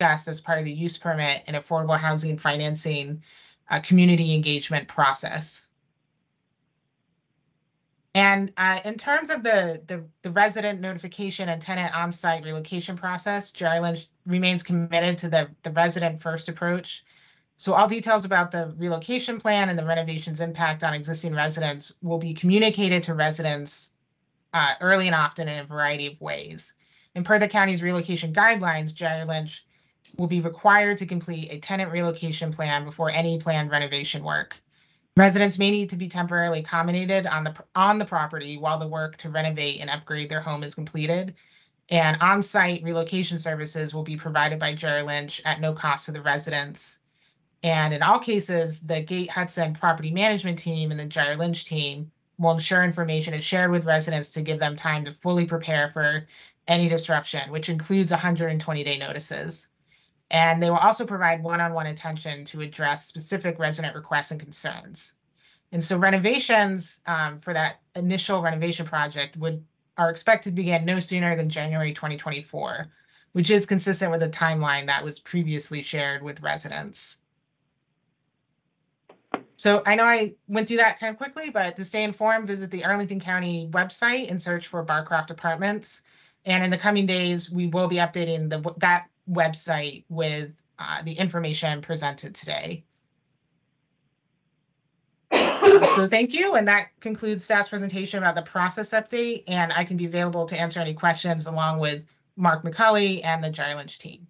discussed as part of the use permit and affordable housing financing uh, community engagement process. And uh, in terms of the, the, the resident notification and tenant on-site relocation process, Jair Lynch remains committed to the, the resident first approach. So all details about the relocation plan and the renovations impact on existing residents will be communicated to residents uh, early and often in a variety of ways. And per the county's relocation guidelines, Jair Lynch will be required to complete a tenant relocation plan before any planned renovation work. Residents may need to be temporarily accommodated on the, on the property while the work to renovate and upgrade their home is completed. And on-site relocation services will be provided by Jair Lynch at no cost to the residents. And in all cases, the Gates Hudson Property Management Team and the Jair Lynch team will ensure information is shared with residents to give them time to fully prepare for any disruption, which includes 120-day notices. And they will also provide one-on-one attention to address specific resident requests and concerns. And so renovations um, for that initial renovation project would are expected to begin no sooner than January 2024, which is consistent with the timeline that was previously shared with residents. So I know I went through that kind of quickly, but to stay informed, visit the Arlington County website and search for Barcroft Apartments. And in the coming days, we will be updating the that website with uh, the information presented today. so thank you, and that concludes staff's presentation about the process update, and I can be available to answer any questions along with Mark McCully and the Jair Lynch team.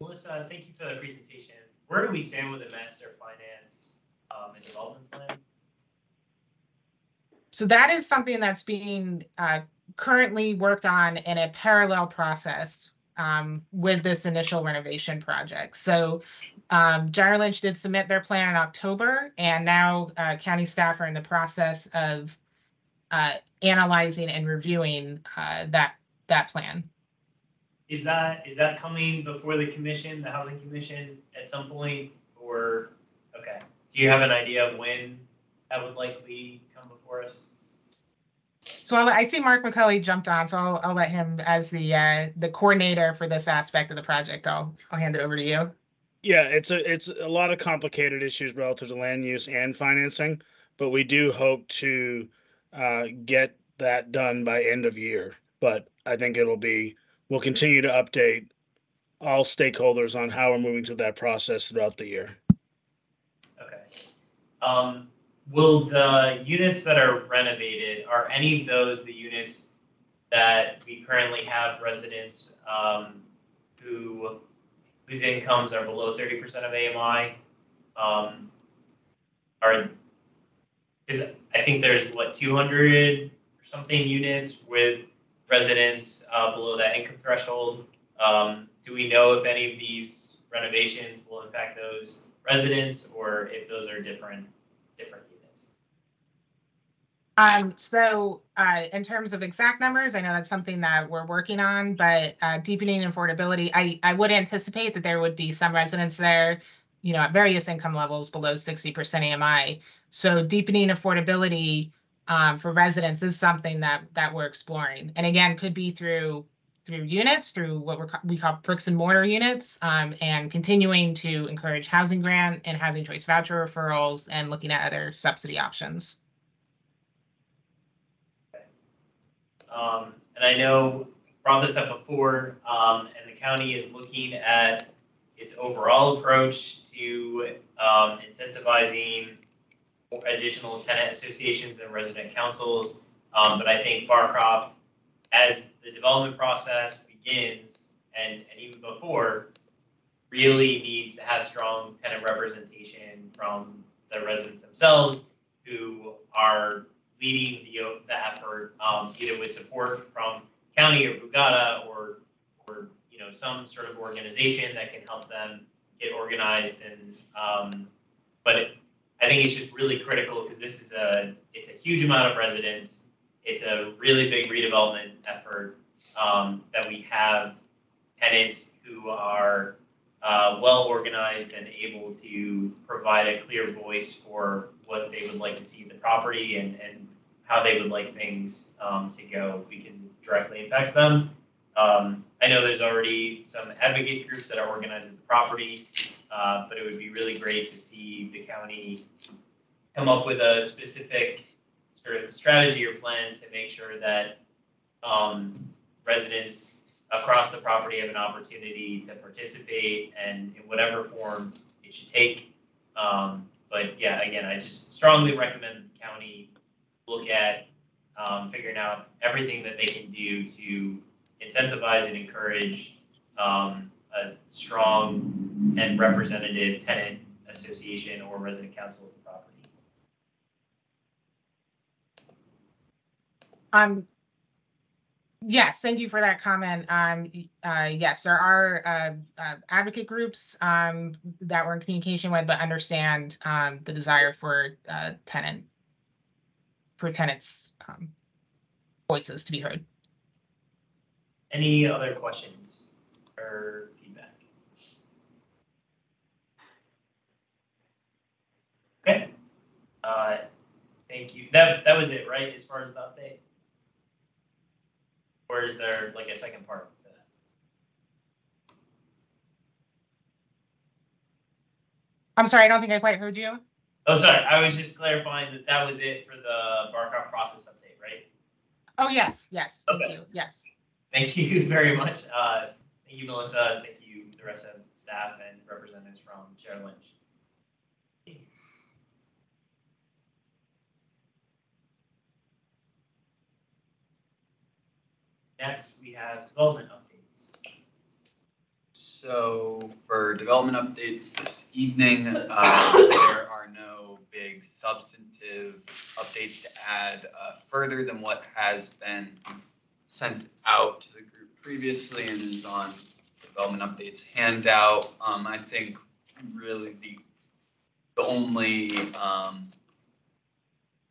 Melissa, thank you for the presentation. Where do we stand with the master finance um, and development plan? So that is something that's being uh, currently worked on in a parallel process um, with this initial renovation project. So um, Lynch did submit their plan in October, and now uh, county staff are in the process of uh, analyzing and reviewing uh, that that plan. Is that, is that coming before the commission, the housing commission at some point, or, okay? Do you have an idea of when that would likely come before us? So I'll, I see Mark McCully jumped on, so I'll, I'll let him as the uh, the coordinator for this aspect of the project. I'll I'll hand it over to you. Yeah, it's a it's a lot of complicated issues relative to land use and financing, but we do hope to uh, get that done by end of year. But I think it'll be we'll continue to update all stakeholders on how we're moving through that process throughout the year. Okay. Um, will the units that are renovated, are any of those the units that we currently have residents, um, who, whose incomes are below thirty percent of AMI? Um, are, is, I think there's what, two hundred or something units with residents, uh, below that income threshold? Um, do we know if any of these renovations will impact those residents or if those are different, different? Um, so uh, in terms of exact numbers, I know that's something that we're working on, but uh, deepening affordability, I, I would anticipate that there would be some residents there, you know, at various income levels below 60% AMI. So deepening affordability um, for residents is something that that we're exploring. And again, could be through through units, through what we're, we call bricks and mortar units, um, and continuing to encourage housing grant and housing choice voucher referrals and looking at other subsidy options. Um, and I know brought this up before, um, and the county is looking at its overall approach to, um, incentivizing additional tenant associations and resident councils. Um, but I think Barcroft, as the development process begins and, and even before, really needs to have strong tenant representation from the residents themselves who are leading the, the effort, um, either with support from county or BU-GATA or, or, you know, some sort of organization that can help them get organized and, um, but it- I think it's just really critical because this is a, it's a huge amount of residents. It's a really big redevelopment effort, um, that we have tenants who are, uh, well organized and able to provide a clear voice for what they would like to see the property and, and how they would like things um, to go because it directly impacts them. Um, I know there's already some advocate groups that are organized at the property, uh, but it would be really great to see the county come up with a specific sort of strategy or plan to make sure that, um, residents across the property have an opportunity to participate and in whatever form it should take. Um, but yeah, again, I just strongly recommend the county look at, um, figuring out everything that they can do to incentivize and encourage, um, a strong and representative tenant association or resident council of the property. Um, yes, thank you for that comment. Um, uh, yes, there are, uh, uh, advocate groups, um, that we're in communication with, but understand, um, the desire for, uh, tenant, for tenants, um, voices to be heard. Any other questions or feedback? Okay. Uh, thank you. That, that was it, right, as far as the update? Or is there like a second part to that? I'm sorry, I don't think I quite heard you. Oh, sorry, I was just clarifying that that was it for the Barcroft process update, right? Oh, yes, yes, thank Okay. you, yes. Thank you very much. Uh, thank you, Melissa. Thank you, the rest of the staff and representatives from Jair Lynch. Next, we have development updates. So for development updates this evening, uh, there are no big substantive updates to add uh, further than what has been sent out to the group previously and is on development updates handout. Um, I think really the, the only, um,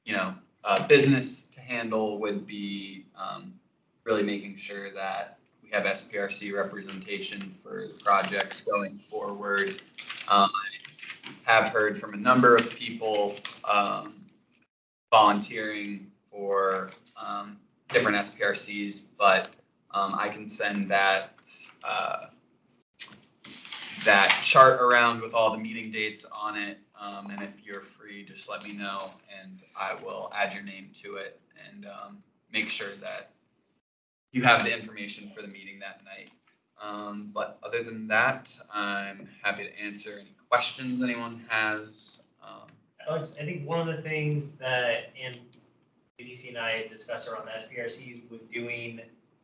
you know, uh, business to handle would be um, really making sure that have SPRC representation for the projects going forward. Um, I have heard from a number of people, um, volunteering for, um, different SPRCs, but, um, I can send that, uh, that chart around with all the meeting dates on it. Um, and if you're free, just let me know and I will add your name to it and, um, make sure that you have the information for the meeting that night. Um, but other than that, I'm happy to answer any questions anyone has. Um, Alex, I think one of the things that, and BDC and I discussed around the SPRCs was doing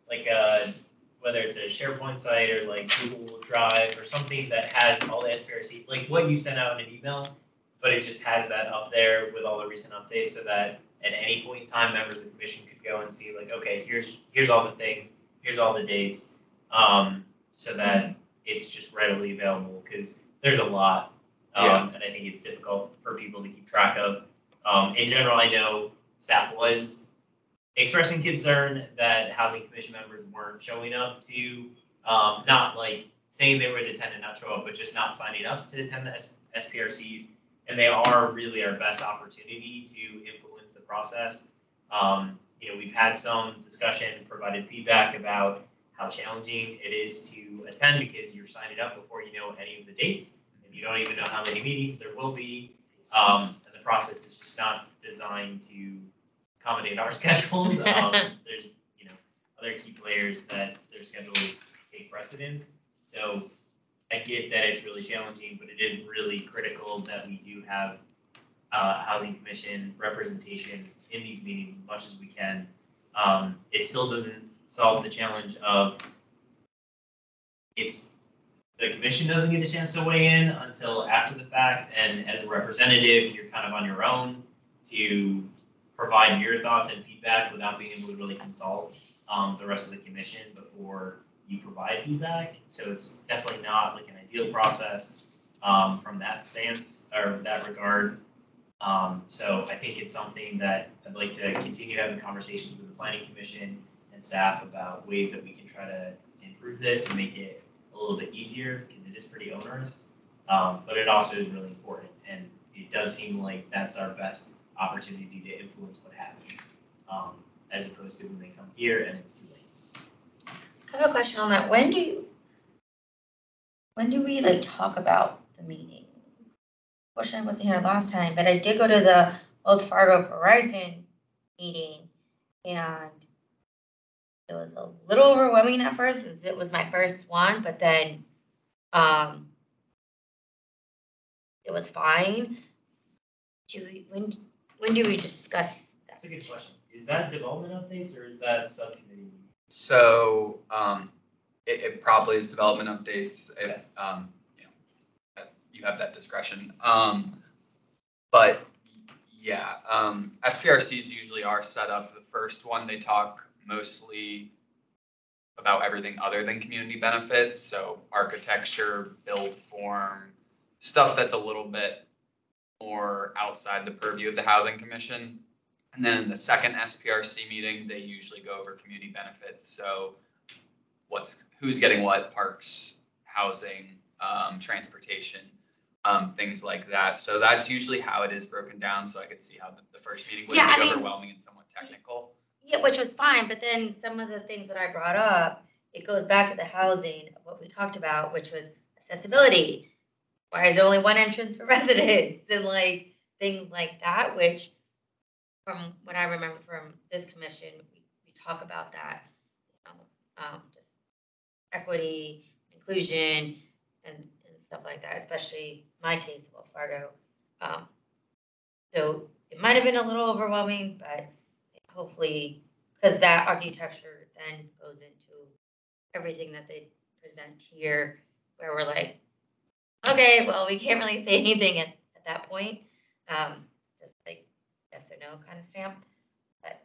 like a, whether it's a SharePoint site or like Google Drive or something that has all the SPRC, like what you sent out in an email, but it just has that up there with all the recent updates so that at any point in time, members of the commission could go and see like, okay, here's, here's all the things, here's all the dates. Um, so that it's just readily available, because there's a lot. Um, and I think it's difficult for people to keep track of. Um, in general, I know staff was expressing concern that housing commission members weren't showing up to, um, not like saying they would attend and not show up, but just not signing up to attend the S- SPRCs. And they are really our best opportunity to influence the process. Um, you know, we've had some discussion, provided feedback about how challenging it is to attend because you're signing up before you know any of the dates. And you don't even know how many meetings there will be. Um, and the process is just not designed to accommodate our schedules. Um, there's, you know, other key players that their schedules take precedence. So I get that it's really challenging, but it is really critical that we do have uh, housing commission representation in these meetings as much as we can. Um, it still doesn't solve the challenge of it's the commission doesn't get a chance to weigh in until after the fact, and as a representative, you're kind of on your own to provide your thoughts and feedback without being able to really consult um, the rest of the commission before you provide feedback. So it's definitely not like an ideal process um, from that stance or that regard. Um, so I think it's something that I'd like to continue having conversations with the planning commission and staff about ways that we can try to improve this and make it a little bit easier because it is pretty onerous. Um, but it also is really important and it does seem like that's our best opportunity to influence what happens. Um, as opposed to when they come here and it's too late. I have a question on that. When do you, when do we like talk about the meeting? Fortunately, I wasn't here last time, but I did go to the Wells Fargo Verizon meeting and it was a little overwhelming at first, as it was my first one, but then, um, it was fine. Do we, when, when do we discuss that? That's a good question. Is that development updates or is that subcommittee? So, um, it, it probably is development updates if, um, you know, you have that discretion. Um, but, yeah, um, SPRCs usually are set up. The first one, they talk mostly about everything other than community benefits, so architecture, build form, stuff that's a little bit more outside the purview of the housing commission. And then in the second SPRC meeting, they usually go over community benefits, so what's, who's getting what, parks, housing, um, transportation, um, things like that. So that's usually how it is broken down, so I could see how the, the first meeting would Yeah, be mean- overwhelming and somewhat technical. Yeah, which was fine, but then some of the things that I brought up, it goes back to the housing, what we talked about, which was accessibility. Why is there only one entrance for residents and like things like that, which from what I remember from this commission, we, we talk about that. know, Um, just equity, inclusion and, and stuff like that, especially my case, Wells Fargo. Um, So it might have been a little overwhelming, but hopefully, because that architecture then goes into everything that they present here, where we're like, okay, well, we can't really say anything at, at that point. Um, yes or no kind of stamp. But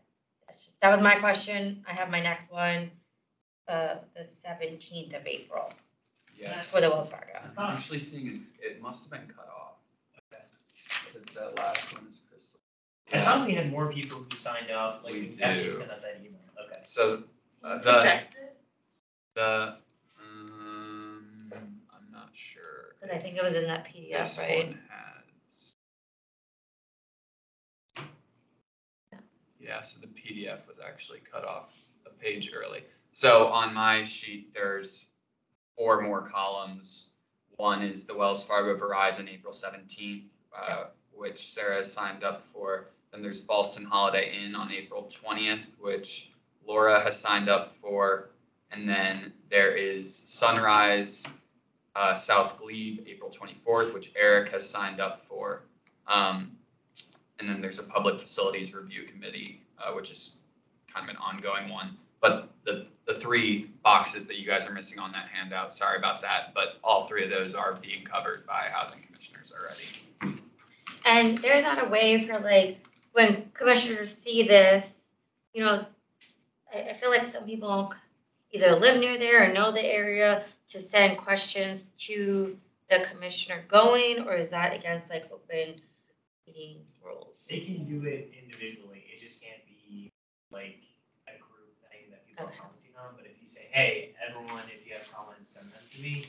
that's just- that was my question. I have my next one, uh, the seventeenth of April Yes. for the Wells Fargo. I'm actually seeing it's, it must have been cut off. Because that last one is crystal. I thought we had more people who signed up, like We after you do. sent out that email. Okay. So, uh, the, the, um, I'm not sure. Because I think it was in that This PDF, right? one has. Yeah, so the PDF was actually cut off a page early. So on my sheet, there's four more columns. One is the Wells Fargo Verizon, April seventeenth, uh, which Sarah has signed up for. Then there's Ballston Holiday Inn on April twentieth, which Laura has signed up for. And then there is Sunrise uh, South Glebe, April 24th, which Eric has signed up for. Um, and then there's a Public Facilities Review Committee, uh, which is kind of an ongoing one. But the, the three boxes that you guys are missing on that handout, sorry about that, but all three of those are being covered by housing commissioners already. And there's not a way for like, when commissioners see this, you know, I, I feel like some people either live near there or know the area to send questions to the commissioner going, or is that against like open meeting rules? They can do it individually. It just can't be like a group thing that people are commenting on. But if you say, hey, everyone, if you have comments, send them to me.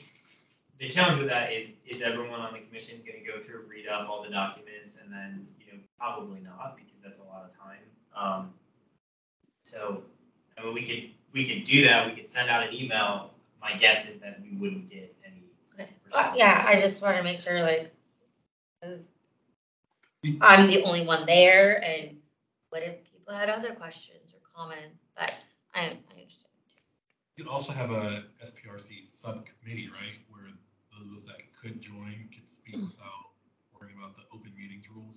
The challenge with that is, is everyone on the commission gonna go through, read up all the documents and then, you know, probably not because that's a lot of time. Um, so, I mean, we could, we could do that. We could send out an email. My guess is that we wouldn't get any. Okay, Well, yeah, I just wanna make sure like, 'cause I'm the only one there, and what if people had other questions or comments, but I, I understand. You'd also have a SPRC subcommittee, right, where those of us that could join could speak Mm. without worrying about the open meetings rules.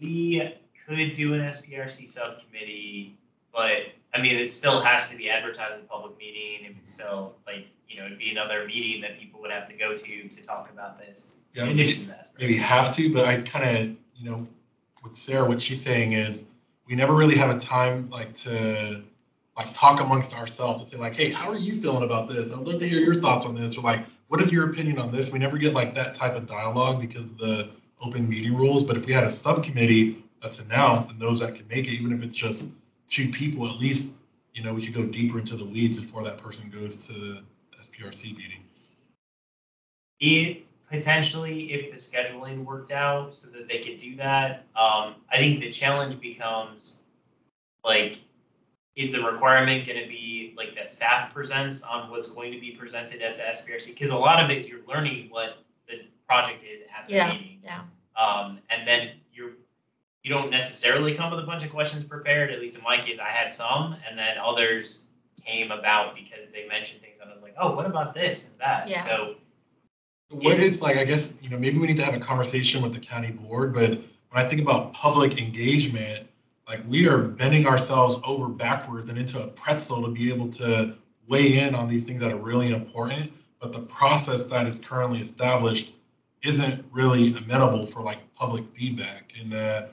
We could do an SPRC subcommittee, but I mean, it still has to be advertised as a public meeting. It would still, like, you know, it'd be another meeting that people would have to go to to talk about this. Yeah, I in don't to that. maybe have to, but I kind of, you know, with Sarah, what she's saying is we never really have a time like to like talk amongst ourselves to say like, hey, how are you feeling about this? I'd love to hear your thoughts on this, or like, what is your opinion on this? We never get like that type of dialogue because of the open meeting rules. But if we had a subcommittee that's announced and those that can make it, even if it's just two people, at least, you know, we could go deeper into the weeds before that person goes to the SPRC meeting. It potentially, if the scheduling worked out so that they could do that, um, I think the challenge becomes like, is the requirement gonna be like that staff presents on what's going to be presented at the SPRC? Cause a lot of it, you're learning what the project is at the Yeah, meeting. yeah. Um, and then you're, you don't necessarily come with a bunch of questions prepared, at least in my case, I had some, and then others came about because they mentioned things, and I was like, oh, what about this and that? Yeah. So, What is like, I guess, you know, maybe we need to have a conversation with the county board, but when I think about public engagement, like we are bending ourselves over backwards and into a pretzel to be able to weigh in on these things that are really important. But the process that is currently established isn't really amenable for like public feedback. And uh,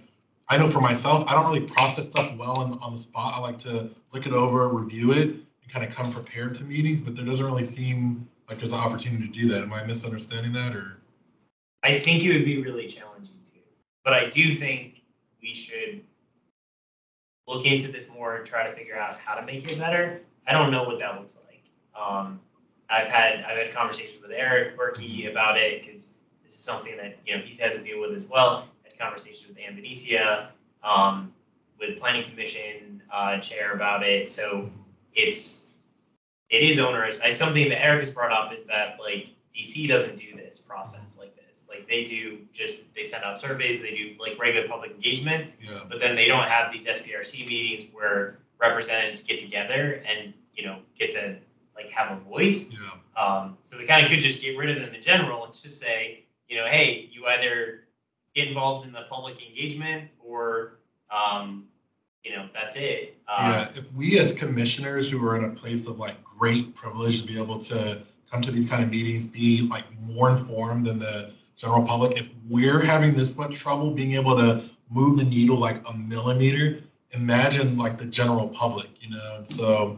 I know for myself, I don't really process stuff well on, on the spot. I like to look it over, review it, and kind of come prepared to meetings, but there doesn't really seem like there's an opportunity to do that. Am I misunderstanding that or? I think it would be really challenging too. But I do think we should look into this more and try to figure out how to make it better. I don't know what that looks like. Um, I've had, I've had conversations with Eric Berkey about it, because this is something that, you know, he's had to deal with as well. Conversations with Ann Benicia, um, with planning commission, uh, chair about it, so it's, it is onerous. I, something that Eric has brought up is that like DC doesn't do this process like this. Like they do just, they send out surveys, they do like regular public engagement, Yeah, but then they don't have these SPRC meetings where representatives get together and, you know, get to like have a voice. yeah. Um, so they kind of could just get rid of them in general and just say, you know, hey, you either get involved in the public engagement or, um, you know, that's it. Um, Yeah, if we as commissioners who are in a place of like great privilege to be able to come to these kind of meetings, be like more informed than the general public, if we're having this much trouble being able to move the needle like a millimeter, imagine like the general public, you know? And so,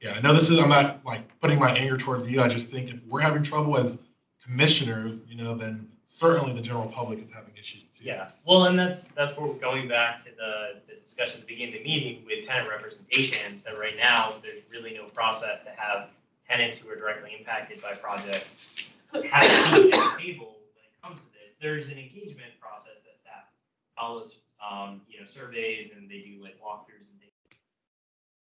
yeah, I know this is, I'm not like putting my anger towards you. I just think if we're having trouble as commissioners, you know, then certainly the general public is having issues too. Yeah, well, and that's, that's where we're going back to the, the discussion at the beginning of the meeting with tenant representation, that right now, there's really no process to have tenants who are directly impacted by projects have a seat at the table when it comes to this. There's an engagement process that staff follows, um, you know, surveys and they do like walkthroughs and things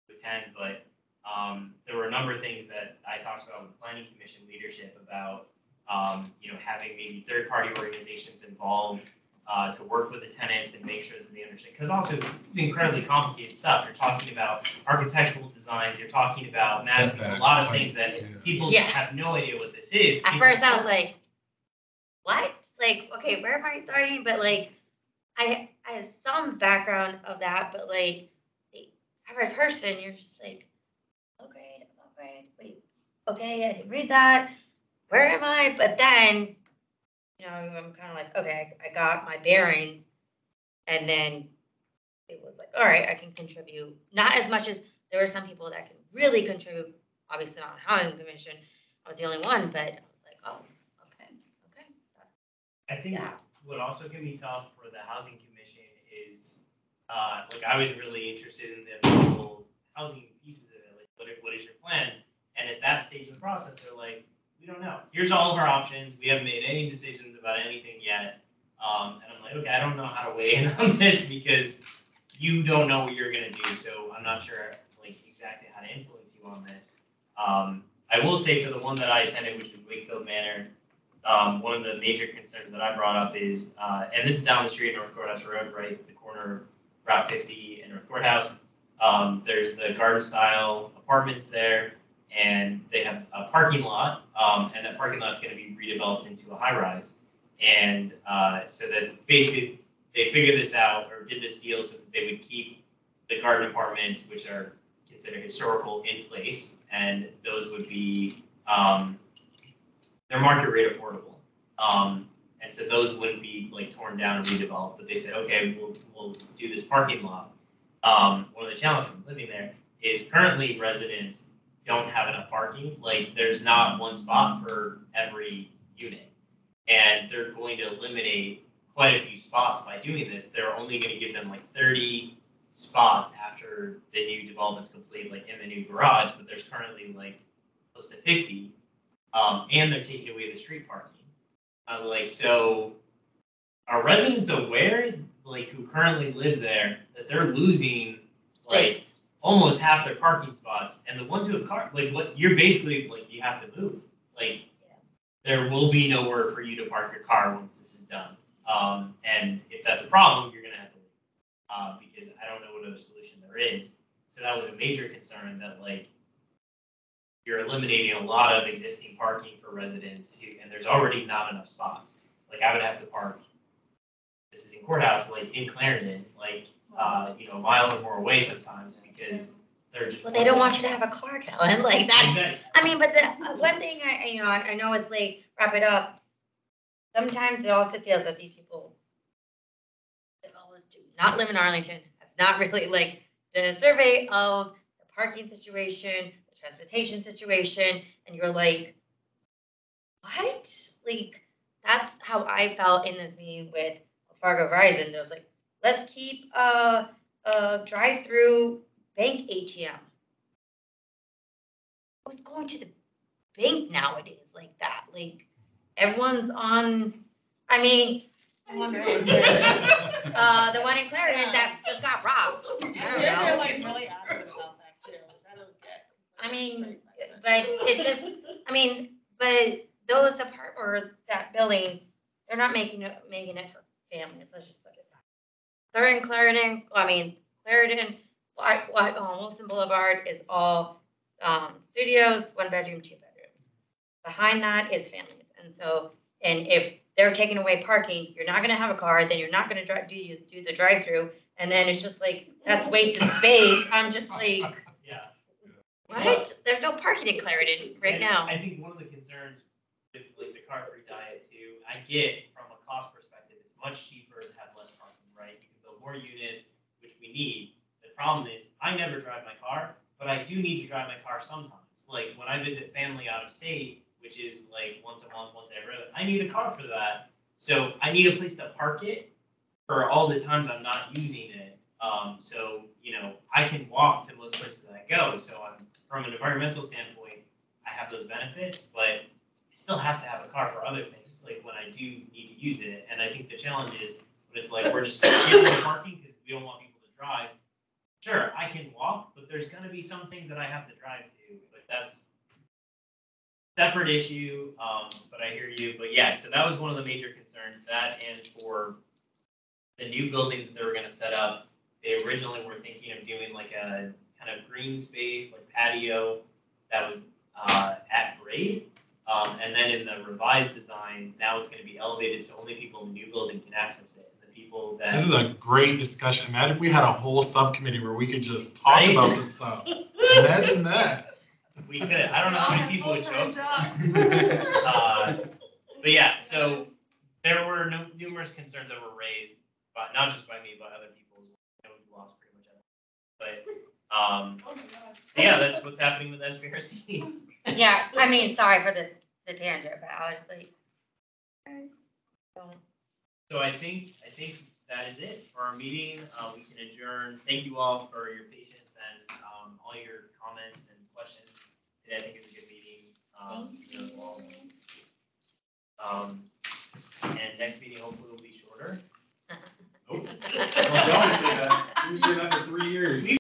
to attend, but, um, there were a number of things that I talked about with planning commission leadership about, um, you know, having maybe third-party organizations involved uh, to work with the tenants and make sure that they understand. Because also, it's incredibly complicated stuff. You're talking about architectural designs, you're talking about massive, a lot of things that yeah. people Yeah. have no idea what this is. At It's first I was like, what? Like, okay, where am I starting? But like, I, I have some background of that, but like, the average person, you're just like, oh great, oh great, wait, okay, I didn't read that. Where am I? But then, you know, I'm kind of like, okay, I got my bearings. And then it was like, all right, I can contribute, not as much as, there were some people that can really contribute, obviously not on housing commission. I was the only one, but I was like, oh, okay, okay. I think Yeah. what also can be tough for the housing commission is, uh, like, I was really interested in the affordable housing pieces of it, like, what, what is your plan? And at that stage of the process, they're like, we don't know, here's all of our options, we haven't made any decisions about anything yet. Um, and I'm like, okay, I don't know how to weigh in on this because you don't know what you're gonna do, so I'm not sure, like, exactly how to influence you on this. Um, I will say for the one that I attended, which was Wakefield Manor, um, one of the major concerns that I brought up is, uh, and this is down the street, North Courthouse Road, right, at the corner of Route fifty and North Courthouse. Um, there's the garden style apartments there, and they have a parking lot, um, and that parking lot is gonna be redeveloped into a high rise. And, uh, so that basically, they figured this out, or did this deal so that they would keep the garden apartments, which are considered historical, in place, and those would be, um, they're market rate affordable. Um, and so those wouldn't be like torn down and redeveloped, but they said, okay, we'll, we'll do this parking lot. Um, one of the challenges from living there is currently residents don't have enough parking, like there's not one spot for every unit. And they're going to eliminate quite a few spots by doing this, they're only gonna give them like thirty spots after the new development's complete, like in the new garage, but there's currently like close to fifty. Um, and they're taking away the street parking. I was like, so are residents aware, like who currently live there, that they're losing like. Almost half their parking spots, and the ones who have car, like, what, you're basically, like, you have to move, like, there will be nowhere for you to park your car once this is done. Um, and if that's a problem, you're gonna have to leave, uh, because I don't know what other solution there is. So that was a major concern that like, you're eliminating a lot of existing parking for residents who, and there's already not enough spots. Like, I would have to park, this is in courthouse, like, in Clarendon, like, uh, you know, a mile or more away sometimes, because they're just. Well, they don't want you to have a car, Kellen, like that's, Exactly. I mean, but the, uh, one thing I, I- you know, I, I know it's late, wrap it up. Sometimes it also feels that these people that always do not live in Arlington, have not really like done a survey of the parking situation, the transportation situation, and you're like, what? Like, that's how I felt in this meeting with Wells Fargo Verizon. There was like, let's keep a, a drive-through bank ATM. Who's going to the bank nowadays like that? Like, everyone's on, I mean, uh, the one in Clarendon that just got robbed. I don't They're like really adamant about that too, which I don't get. I mean, but it just, I mean, but those apart, or that building, they're not making it, making it for families, let's just put it that. They're in Clarendon, I mean, Clarendon, what, what, um, Wilson Boulevard is all, um, studios, one bedroom, two bedrooms. Behind that is families, and so, and if they're taking away parking, you're not gonna have a car, then you're not gonna drive, do, do the drive-through, and then it's just like, that's wasted space, I'm just like, Yeah. what? There's no parking in Clarendon right And now. I think one of the concerns with like the car-free diet too, I get from a cost perspective, it's much cheaper to have less parking, right? You can build more units, which we need. The problem is, I never drive my car, but I do need to drive my car sometimes. Like when I visit family out of state, which is like once a month, once every other, I need a car for that. So I need a place to park it for all the times I'm not using it. Um, so, you know, I can walk to most places I go, so I'm, from an environmental standpoint, I have those benefits, but I still have to have a car for other things, like when I do need to use it. And I think the challenge is, like, we're just parking because we don't want people to drive. Sure, I can walk, but there's gonna be some things that I have to drive to, but that's separate issue, um, but I hear you. But yeah, so that was one of the major concerns, that and for the new building that they were gonna set up, they originally were thinking of doing like a kind of green space, like patio, that was uh, at grade. Um, and then in the revised design, now it's gonna be elevated, so only people in the new building can access it. The people that. This is a great discussion. Imagine if we had a whole subcommittee where we could just talk Right? about this stuff. Imagine that. We could, I don't know how many people would show up. Full-time Uh, But yeah, so there were nu- numerous concerns that were raised, but not just by me, but other people as well. I we lost pretty much everything. But, um, Oh so yeah, that's what's happening with SPRCs. Yeah, I mean, sorry for this, the tangent, but I was like. okay, don't- So I think, I think that is it for our meeting. Uh, we can adjourn. Thank you all for your patience and, um, all your comments and questions. Today, I think it was a good meeting. Um, you know, all- Um, and next meeting hopefully will be shorter. Well, we always say that. We say that for three years.